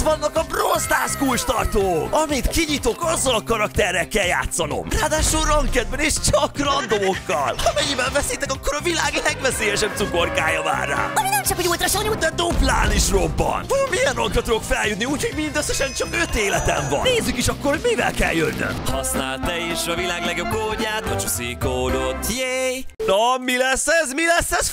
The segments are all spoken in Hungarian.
Itt vannak a Brawl Stars kulcstartók, amit kinyitok, azzal a karakterekkel játszanom. Ráadásul rankedben és csak randomokkal. Amennyiben veszitek, akkor a világ legveszélyesebb cukorkája vár rá. Ami nem csak hogy ultra sanyú, De duplán is robban! Vajon milyen rankra tudok feljutni, úgyhogy mindösszesen csak öt életem van? Nézzük is akkor, hogy mivel kell jönnöm. Használd te is a világ legjobb kódját, a csúszi kódot, yay! Na, mi lesz ez? Mi lesz ez?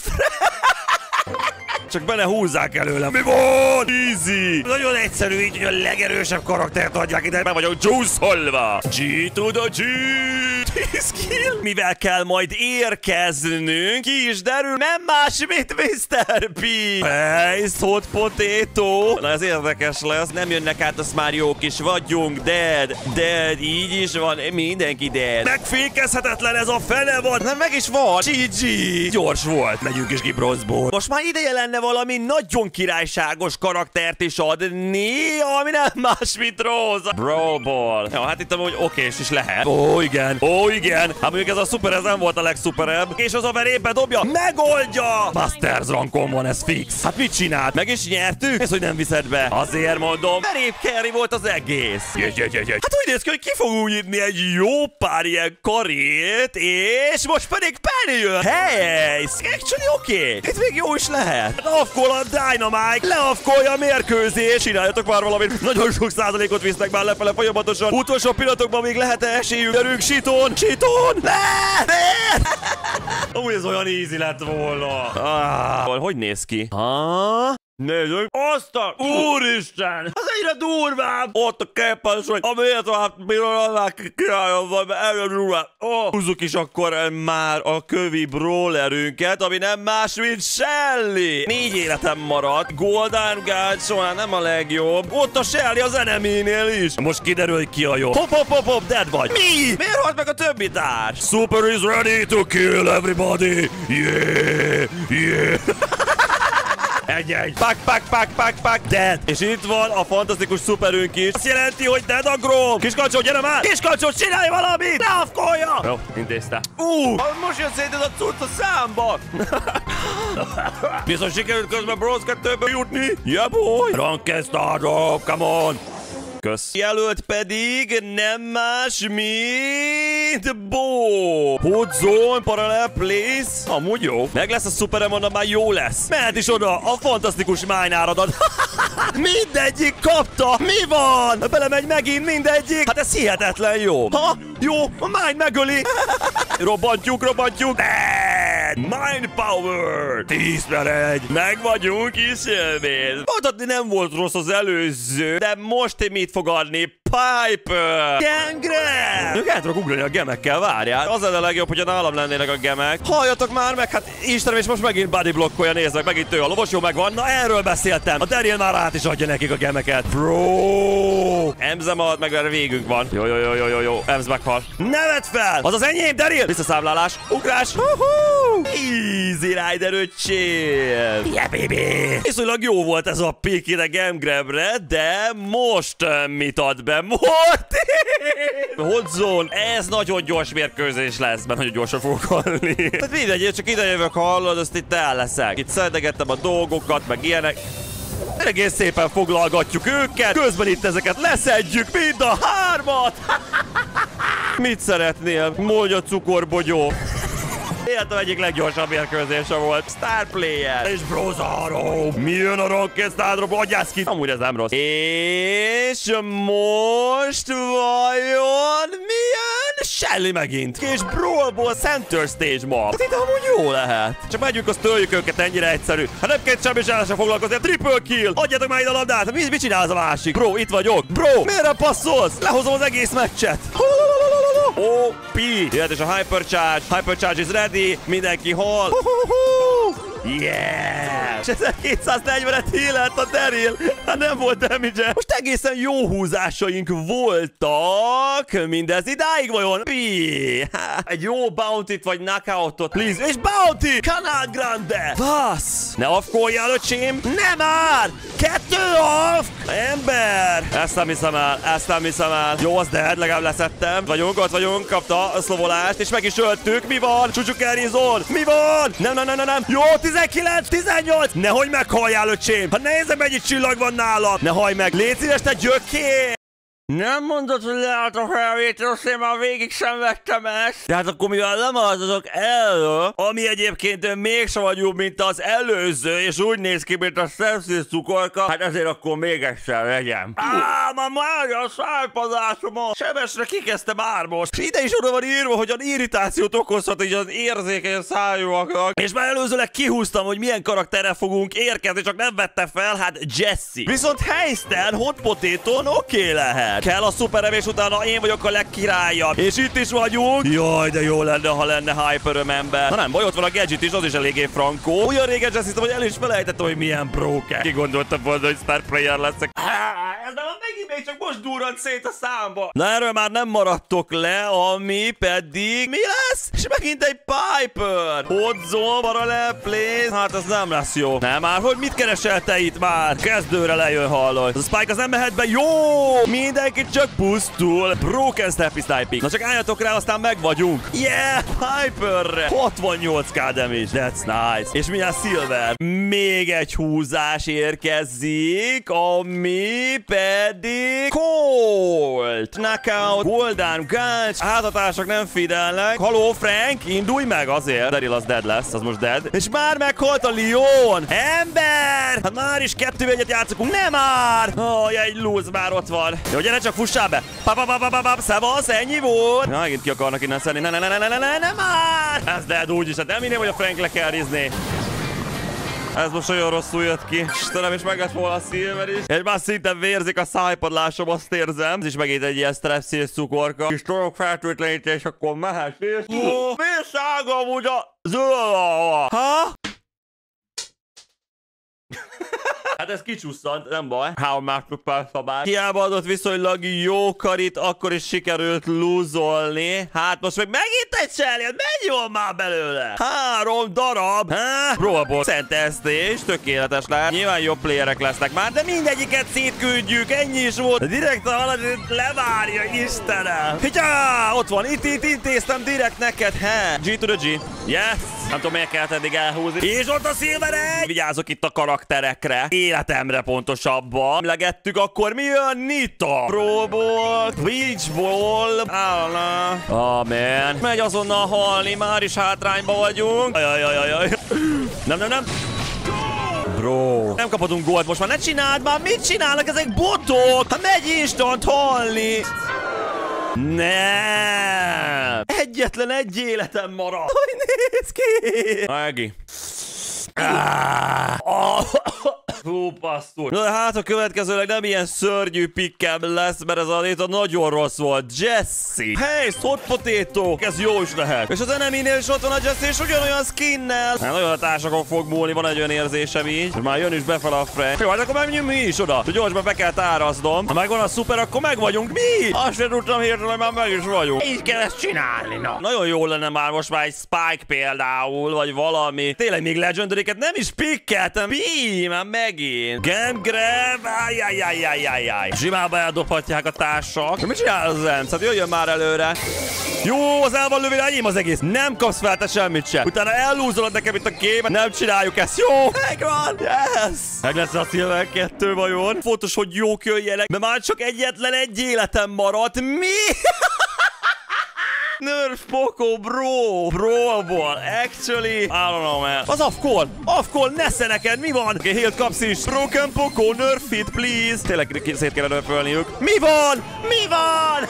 Csak bele húzzák előlem. Mi van? Easy! Nagyon egyszerű így, hogy a legerősebb karaktert adják ide. Be vagyok juice-olva. G to the G! 10 kill. Mivel kell majd érkeznünk, ki is derül, nem más, mint Mr. P. Hey, hot potato. Na ez érdekes lesz, nem jönnek át a Smárjók is, vagyunk dead. Dead, így is van, mindenki dead. Megfékezhetetlen ez a fene van. Nem meg is van. GG. Gyors volt. Megyünk is ki bronzból. Most már ideje lenne valami nagyon királyságos karaktert is adni, ami nem más, mint Rose. Brawl Ball. Ja, hát itt amúgy okés is lehet. Ó, igen. Ó, igen. Hát mondjuk ez a szuper, ez nem volt a legszuperebb. És az a verébe dobja. Megoldja. Masters rankon van, ez fix. Hát mit csinált? Meg is nyertük? Ez, hogy nem viszed be. Azért mondom. Veréb carry volt az egész. Jöjj, jöjj, jöjj. Hát úgy néz ki, hogy ki fogunk nyitni egy jó pár ilyen karét, és most pedig Penny jön. Hey, actually oké. Okay. Itt még jó is lehet. Leafkol a Dynamite, leafkolja a mérkőzés. Csináljatok már valamit. Nagyon sok százalékot visznek már lefele folyamatosan. Utolsó pillanatokban még lehet -e esélyünk. Gyerünk, Siton, Siton! Le! Le! Amúgy ez olyan easy lett volna. Ah, hogy néz ki? Ha? Nézzük! Azt a... Úristen! Az egyre durvább! Ott a keppes, hogy a méltó pillanatnál királyon van, mert erre durvább. Oh. Húzzuk is akkor már a kövi brawlerünket, ami nem más, mint Shelly! Négy életem maradt. Golden Guide soha nem a legjobb. Ott a Shelly az eneminél is. Most kiderül, hogy ki a jó. Hop, hop, hop, hop, dead vagy. Mi? Miért halt meg a többi társ? Super is ready to kill everybody! Yeah! Yeah! Egy-egy. Pak, pak, pak, pak, pak, dead. És itt van a fantasztikus szuperünk is. Azt jelenti, hogy dead a Grom. Kiskalcsó, gyere már! Kiskalcsó, csinálj valamit! Leafkolja! Jó, intézte. Ú, most jön szét ez a cucc a számba. Biztos sikerült közben Bros 2-ből jutni? Yeah, boy. Ranked startup, come on. Kösz. Jelölt pedig nem más, mint Bo. Hot zone, parallel place. Amúgy jó. Meg lesz a szuperem, onnan már jó lesz. Mehet is oda a fantasztikus májnáradat. Mindegyik kapta! Mi van? Belemegy megint mindegyik! Hát ez hihetetlen jó! Ha? Jó, a máj megöli! robbantjuk, robbantjuk! Dead! Mind power! 10 per 1! Meg vagyunk ismét! Mondhatni nem volt rossz az előző, de most mit fog adni? Piper! Gengre! Ők el tudok ugrani a gemekkel, várjál. Az lenne a legjobb, hogyha nálam lennének a gemek. Halljatok már meg, hát Istenem, és most megint body blokkolja, nézzek, megint ő a lovas jó megvan. Na erről beszéltem. A Daryl már át is adja nekik a gemeket. Bro! Emze maradt meg, mert végünk van. Jó, jó, jó, jó, jó, jó. Emz meghal. Nevet fel! Az az enyém, Daryl! Visszaszámlálás. Ugrás. Huhu! Easy Rider öcsém! Yeah, baby! Viszonylag jó volt ez a pick ide Gemgrabre, de most uh, mit ad be? Morty! Hot zone. Ez nagyon gyors mérkőzés lesz, mert nagyon gyorsan fogok halni. Tehát mindegy, csak ide jövök, hallod, azt itt el leszek. Itt szedegettem a dolgokat, meg ilyenek. Egész szépen foglalgatjuk őket, közben itt ezeket leszedjük, mind a hármat! Mit szeretnél? Mondja cukorbogyó. Életem egyik leggyorsabb mérkőzése volt. Star Player. És Brozaro. Mi jön a Rocket Stardrop? Adjász ki. Amúgy ez nem rossz. És most vajon mi jön? Shelly megint. És Brawlból Center Stage ma. Hát itt amúgy jó lehet. Csak megyünk, azt töljük őket, ennyire egyszerű. Hát nem kell semmi sem foglalkozni. A triple kill. Adjátok már ide a labdát. Mi, mit csinál az a másik? Bro, itt vagyok. Bro, miért passzolsz? Lehozom az egész meccset. OP! Jöhet és a Hypercharge. Hypercharge is ready. Mindenki hol? Yeah! És 1240-et hílelt a Daryl. Hát nem volt damage -e. Most egészen jó húzásaink voltak. Mindez idáig vajon? Pi! Egy jó bounty vagy knockoutot, please. És bounty! Canal Grande! Vasz! Ne afkoljál, öcsém! Nem már! Kettő off! Ember! Ezt nem hiszem el, ezt nem hiszem el. Jó, az dead, legalább leszettem. Vagyunk, ott vagyunk, kapta a szlovolást, és meg is öltük. Mi van? Csúcsú Zone. Mi van? Nem, nem, nem, nem, nem. Jó, 19, 18. Nehogy meghalljál, öcsém. Ha nézem, mennyi csillag van nála. Ne hajj meg. Légy szíves, te gyökér. Nem mondod, hogy lehet a felvétel, én már végig sem vettem ezt. De hát akkor mivel lemaradok elő, ami egyébként mégsem vagy jobb, mint az előző, és úgy néz ki, mint a szemszín cukorka, hát ezért akkor még egyszer legyen. Á, már már a szájpadásomon. Sebesre kikezdtem ármos. És ide is oda van írva, hogy az irritációt okozhat így az érzékeny szájúaknak. És már előzőleg kihúztam, hogy milyen karakterre fogunk érkezni, csak nem vette fel, hát Jesse. Viszont Heisten, Hot Potato-n oké okay lehet lehet. Kell a szuperevés utána én vagyok a legkirályabb. És itt is vagyunk. Jaj, de jó lenne, ha lenne Hyper ember. Na nem baj, ott van a gadget is, az is eléggé frankó. Olyan régen azt hiszem, hogy el is felejtettem, hogy milyen broker. Ki gondolta volna, hogy star player leszek. Ez nem megint még csak most durrant szét a számba. Na erről már nem maradtok le, ami pedig mi lesz? És megint egy Piper. Hodzone, parallel place. Hát ez nem lesz jó. Nem már, hogy mit keresel te itt már? Kezdőre lejön hallod. A Spike az nem mehet be. Jó! Minden mindenki csak pusztul. Broken Steppy Sniping. Na csak álljatok rá, aztán meg vagyunk. Yeah, Piper! 68k damage, that's nice. És mi a Silver? Még egy húzás érkezik, ami pedig Colt. Knockout, Golden Gulch, hátatársak nem fidelnek. Haló, Frank, indulj meg azért. Daryl az dead lesz, az most dead. És már meghalt a Leon. Ember! Hát már is kettő egyet játszunk. Nem már! Oh, egy lose már ott van. Jó, gyere csak fussál be! Pa, szevasz, ennyi volt! Na, megint ki akarnak innen szedni. Ne, ne, ne, ne, ne, ne, ne, már! Ez dead úgyis, hát nem minél, hogy a Frank le kell rizni. Ez most olyan rosszul jött ki. Istenem, és meg lett volna a Silver is. És már szinte vérzik a szájpadlásom, azt érzem. Ez is megint egy ilyen stresszés cukorka. És torok fertőtlenítés, akkor mehet. Miért szágam úgy a zöld? Ha? Hát ez kicsusszant, nem baj. How másodperc szabály. Hiába adott viszonylag jó karit, akkor is sikerült lúzolni. Hát most meg megint egy mennyi van már belőle? Három darab. Ha? Próból szentesztés, tökéletes lehet. Nyilván jobb playerek lesznek már, de mindegyiket szétküldjük, ennyi is volt. Direkt a levárja, Istenem. Hityá, ott van, itt, itt intéztem direkt neked, he. G to the G. Yes. Nem tudom, miért kellett eddig elhúzni. És ott a Silver egy. Vigyázok itt a karakterekre. Életemre pontosabban. Legettük, akkor mi jön? Nita. Pro Ball, Beach Ball. Állna. Amen. Megy azonnal halni, már is hátrányba vagyunk. Ajajajajaj. Nem, nem, nem. Bro. Nem kaphatunk gólt most már, ne csináld már, mit csinálnak ezek botok? Ha megy instant halni. Nem! Egyetlen egy életem maradt! Hogy néz ki? Ági. Ah. Oh. Passzul. Na, hát a következőleg nem ilyen szörnyű pikkem lesz, mert ez a léta nagyon rossz volt. Jesse. Hey, hot potato. Ez jó is lehet. És az eneminél is ott van a Jesse, és ugyanolyan skinnel. Hát nagyon a társakon fog múlni, van egy olyan érzésem így. És már jön is befele a Frank. Jó, hát akkor menjünk mi is oda. Hogy gyorsban be kell táraznom. Ha megvan a szuper, akkor meg vagyunk. Mi? Azt sem tudtam hirtelen, már meg is vagyunk. Így kell ezt csinálni, na. Nagyon jó lenne már most már egy Spike például, vagy valami. Tényleg még legendary nem is pikkeltem. Mi? Már meg megint. Game grab, ajjajjajjajjaj. Zsimába eldobhatják a társak. Mit csinál az Zenc? Hát jöjjön már előre. Jó, az el van lövő, enyém az egész. Nem kapsz fel te semmit se. Utána ellúzolod nekem itt a képet. Nem csináljuk ezt. Jó, megvan. Yes. Meg lesz a Silver 2 vajon. Fontos, hogy jók jöjjenek, mert már csak egyetlen egy életem maradt. Mi? Nerf Poco, bro! Bro-ból, actually, I don't know, man. Az Afkol! Afkol, nesze neked, mi van? Okay, heal kapsz is. Broken Poco, nerf it, please. Tényleg szét kellene nerfölniük. Mi van? Mi van?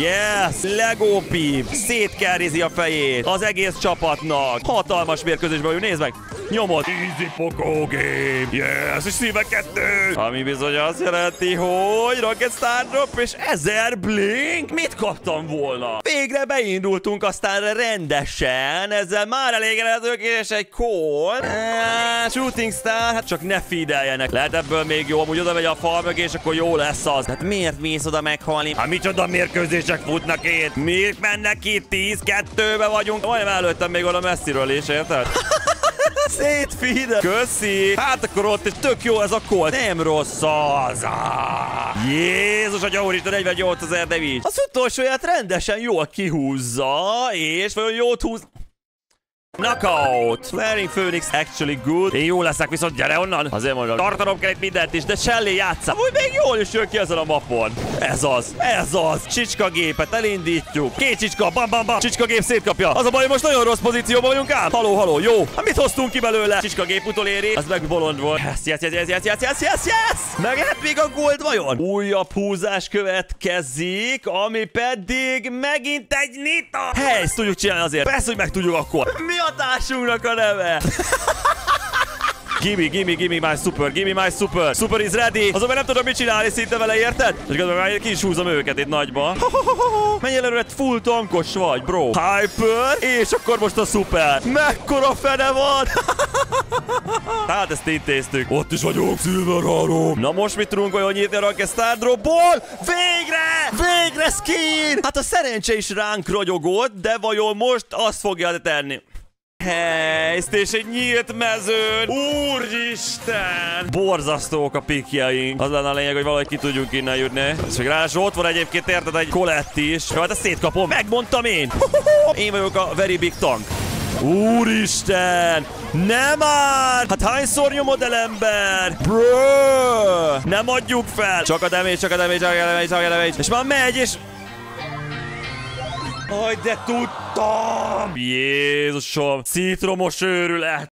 yes! Lego Pip! Szétkerrizi a fejét az egész csapatnak. Hatalmas mérkőzésben vagyunk, nézd meg! Nyomod! Easy Poco game! Yes! És szíve kettő! Ami bizony azt jelenti, hogy Rocket Star Drop és 1000 blink! Mit kaptam volna? Végre beindultunk aztán rendesen, ezzel már elégedetők, és egy call. Uh, shooting Star, hát csak ne fideljenek. Lehet ebből még jó, amúgy oda megy a fal mögé, és akkor jó lesz az. Hát miért mész oda meghalni? Hát micsoda mérkőzések futnak itt? Miért mennek itt? 10-2-be vagyunk. Majdnem előttem még oda messziről is, érted? Szétfide. Köszi. Hát akkor ott is tök jó ez a kol. Nem rossz az. Jézus, a úristen, 48 ezer devícs. Az utolsóját rendesen jól kihúzza, és vajon jót húz... Knockout! Flaring Phoenix actually good. Én jó leszek, viszont gyere onnan. Azért mondom, tartanom kell itt mindent is, de Shelly játsza. Úgy még jól is jön ki ezen a mapon. Ez az, ez az. Csicska gépet elindítjuk. Két csicska, bam bam bam. Csicska gép szétkapja. Az a baj, most nagyon rossz pozícióban vagyunk ám. Haló, haló, jó. Hát mit hoztunk ki belőle? Csicska gép utoléri. Az meg bolond volt. Yes, yes, yes, yes, yes, yes, yes, yes, yes. Meg hát még a gold vajon? Újabb húzás következik, ami pedig megint egy nita. Hely, ezt tudjuk csinálni azért. Persze, hogy meg tudjuk akkor. Mi a társunknak a neve? Gimme, gimme, gimme my super, gimme my super. Super is ready. Azonban nem tudom mit csinálni szinte vele, érted? És közben már ki is húzom őket itt nagyba. Menj előre, full tankos vagy, bro. Hyper, és akkor most a super. Mekkora fene van? Hát ezt intéztük. Ott is vagyok, Silver Harom. Na most mit tudunk olyan nyitni a Ranke Star Dropból? Végre! Végre skin! Hát a szerencse is ránk ragyogott, de vajon most azt fogja tenni. Helyszt és egy nyílt mezőn. Úristen! Borzasztók a pikjaink. Az lenne a lényeg, hogy valahogy ki tudjunk innen jutni. És még ráadásul ott van egyébként érted egy Colette is. Hát ezt szétkapom. Megmondtam én. Én vagyok a very big tank. Úristen! Nem már! Hát hányszor nyomod el ember? Bro! Nem adjuk fel! Csak a damage, csak a damage, csak a damage, csak a damage. És már megy, és... Aj, de tudtam! Jézusom! Citromos őrület!